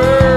never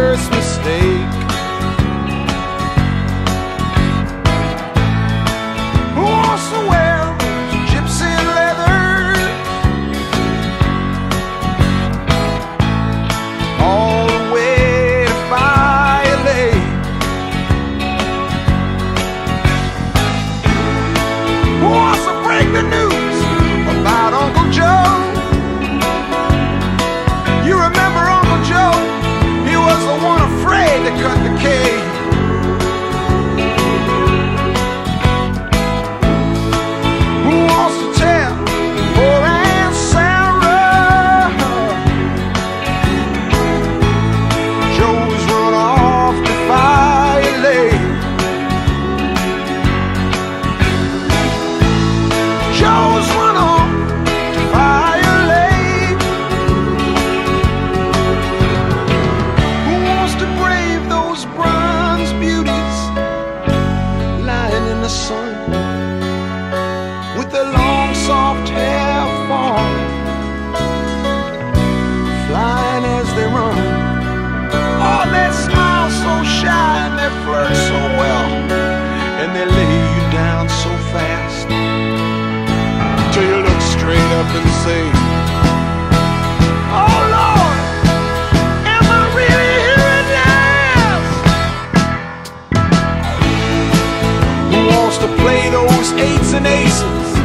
sing. Oh Lord, am I really hearing this? Who wants to play those eights and aces?